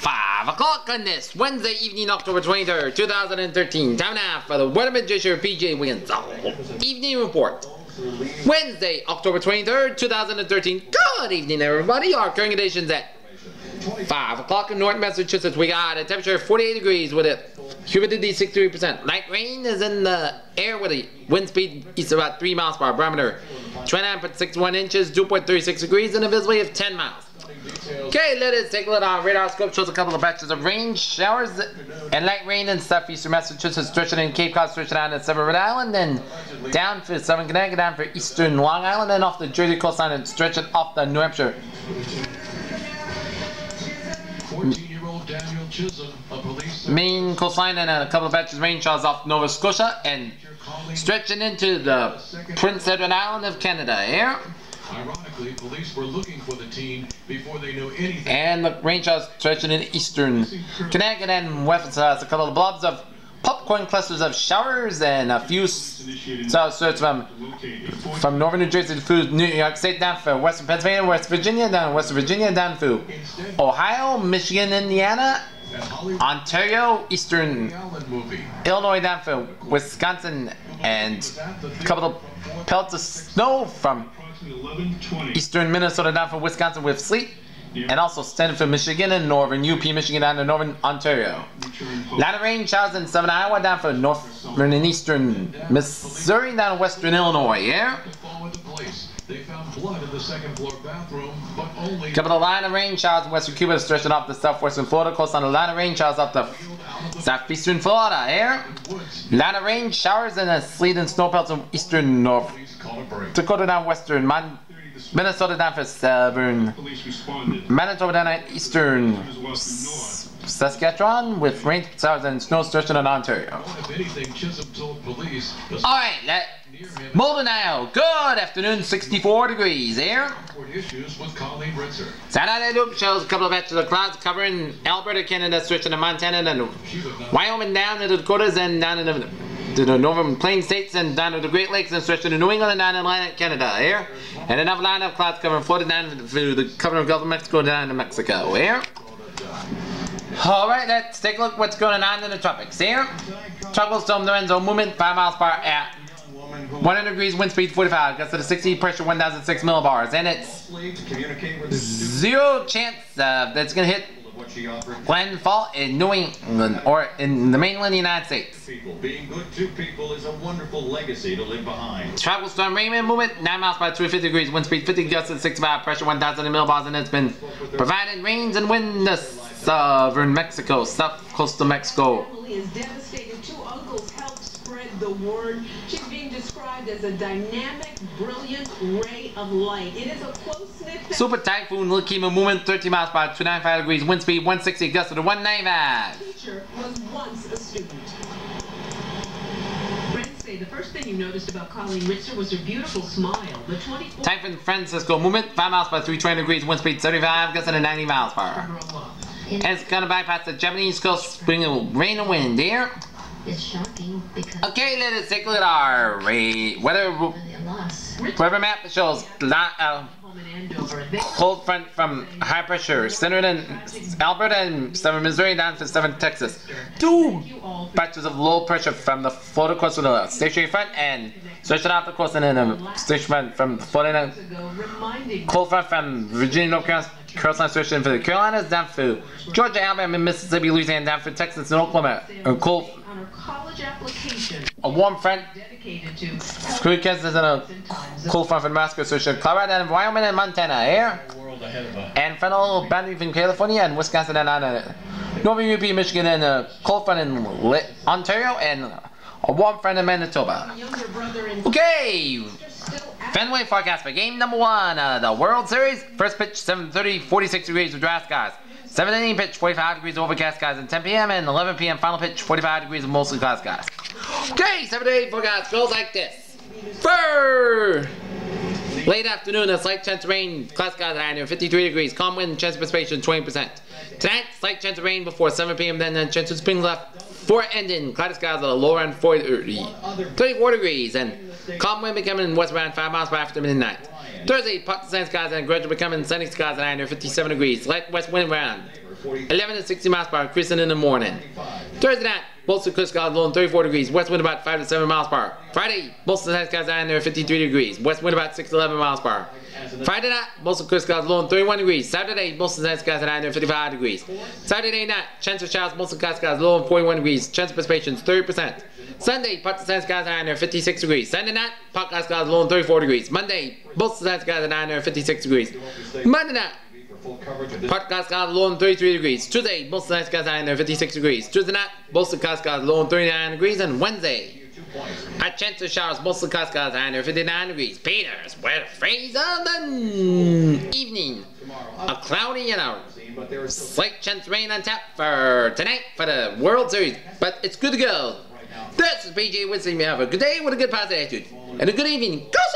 5 o'clock on this Wednesday evening, October 23rd, 2013. Time now for the Weather Magician PJ Wiggins Evening Report. Wednesday, October 23rd, 2013. Good evening, everybody. Our current conditions at 5 o'clock in North Massachusetts. We got a temperature of 48 degrees with a humidity 63%. Light rain is in the air with a wind speed east about 3 miles per hour. Barometer 29.61 inches, 2.36 degrees, and a visibility of 10 miles. Okay, let us take a look. Our radar scope shows a couple of patches of rain, showers, and light rain in southeastern Massachusetts, stretching in Cape Cod, stretching out to Severn Rhode Island, then down for southern Connecticut, down for eastern Long Island, and off the Jersey coastline and stretching off the New Hampshire. 14-year-old daniel chisholm Maine coastline and a couple of patches of rain showers off Nova Scotia and stretching into the Prince Edward Island of Canada here. Ironically, police were looking for the teen before they knew anything. And the rain showers stretching in eastern Connecticut and west uh, a couple of blobs of popcorn clusters of showers and a few so sorts from from northern New Jersey to New York State down for western Pennsylvania, West Virginia, down West Virginia, down to Ohio, Michigan, Indiana, Ontario, Eastern Illinois, down for Wisconsin, and a couple of pelts of snow from Eastern Minnesota down for Wisconsin with sleet. And also standing for Michigan and northern UP, Michigan down to northern Ontario. Lot of rain showers in southern Iowa down for northern and eastern Missouri down to western Illinois, yeah? Blood in the second floor bathroom, but only of line of rain showers in western Cuba stretching off the southwestern Florida coast on a line of rain showers off the southeastern Florida, here. Line of rain showers and a sleet and snow pelts in eastern North call a break. Dakota down western, Minnesota down for responded. Manitoba down at eastern Saskatchewan with rain showers and snow stretching in Ontario. If anything, Chisholm told police the Alright, let near him Molden now. Good afternoon, 64 degrees eh? here. report issues with Colleen Ritzer. Saturday loop shows a couple of of clouds covering Alberta, Canada, to Montana, and Wyoming down to the Dakotas and down to the, to the northern plain states and down to the Great Lakes and stretching to New England and down to Atlantic Canada here. And another line of clouds covering Florida down to the covering of Gulf of Mexico down to Mexico eh? here. Alright, let's take a look what's going on in the tropics here. Tropical storm Lorenzo movement 5 miles per hour 100 degrees wind speed 45 gets to the 60 pressure 1006 millibars and it's zero chance uh, that's gonna hit landfall in New England or in the mainland United States. Being good to people is a wonderful legacy to leave behind. Tropical storm Raymond movement 9 miles hour 250 degrees wind speed 50 gusts at 65 pressure 1000 millibars and it's been providing rains and wind to southern Mexico, south coast of Mexico. is devastated. Two uncles helped spread the word. She's being described as a dynamic, brilliant ray of light. It is a close-knit Super Typhoon Lekima movement 13 miles per hour 295 degrees wind speed 160 gusts to 195. teacher was once a student. Friends say the first thing you noticed about Colleen Ritzer was her beautiful smile. The 24 Typhoon Francisco movement 5 miles per hour 320 degrees wind speed 35 gusts to 90 miles per hour. It's gonna bypass the Japanese coast, bringing rain and wind here. It's shocking because Okay, let us take a look at our ra- weather weather map shows la- uh, Home in Andover. They cold front from high pressure centered in Alberta and southern Missouri down to southern Texas. Two patches of low pressure from the Florida coast of the stationary front and stretching off the coast and then a station front from Florida cold front from Virginia, North Carolina, Carolina stretching for the Carolinas, down for Georgia, Alabama, Mississippi, Louisiana, down for Texas and Oklahoma. A cold, college application a warm front dedicated to Crew Kansas and a cold front from Nebraska, stretching Colorado and Wyoming and Montana here. And final boundary from California and Wisconsin and on uh, Northern UP, Michigan, and a cold front in Li- Ontario and a warm front in Manitoba. younger brother and Okay, Fenway forecast for game number one, uh, the World Series. First pitch, 7:30, 46 degrees with dry skies. 7 inning pitch, 45 degrees overcast skies, and 10 p.m. and 11 p.m. final pitch, 45 degrees with mostly cloud skies. Okay, 7 to 8 forecast goes like this. For late afternoon, a slight chance of rain, cloud skies near 53 degrees, calm wind, chance of precipitation 20%. Tonight, slight chance of rain before 7 p.m., then a chance of spring left for ending, cloudy skies at a lower end 40, 34 degrees, and calm wind becoming west around 5 miles per after midnight. Thursday, sunny skies and gradually becoming sunny skies and high near 57 degrees. Light west wind around 11 to 60 miles per hour, increasing in the morning. Thursday night, mostly clear skies, low 34 degrees. West wind about 5 to 7 miles per hour. Friday, mostly sunny skies high near 53 degrees. West wind about 6 to 11 miles per hour. Friday night, mostly clear skies, low 31 degrees. Saturday, mostly sunny skies high near 55 degrees. Saturday night, chance of showers, mostly clear skies, low 41 degrees. Chance of precipitation 30%. Sunday, partly sunny skies high near 56 degrees. Sunday night, skies, low 34 degrees. Monday, mostly sunny skies high near 56 degrees. Monday night, Cascade low on 33 degrees. Tuesday, most nice Cascade near 56 degrees. Tuesday night, most of Cascade low on 39 degrees. And Wednesday, a chance of showers, most of Cascade high near 59 degrees. Peters, weather phrase of the evening. A cloudy and a slight chance rain on tap for tonight for the World Series. But it's good to go. This is PJ Wiggins. Have a good day with a good positive attitude. And a good evening. Go